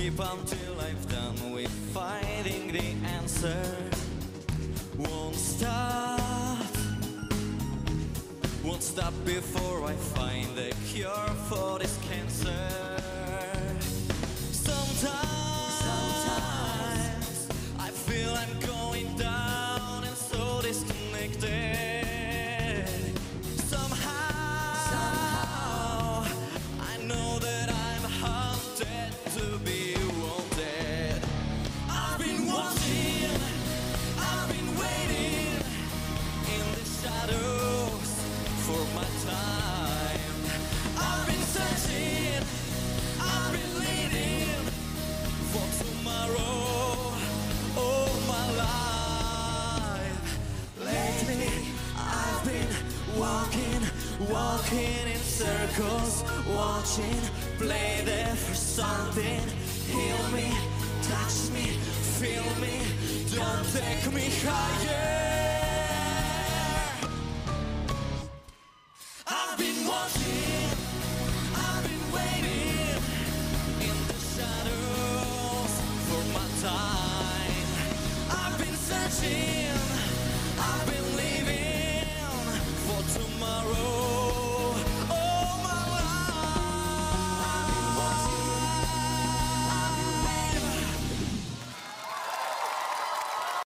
Sleep until I've done with finding the answer. Won't stop, won't stop before I find the cure for this walking walking in circles, watching, play there for something. Heal me, touch me, feel me, don't take me higher. Aussie.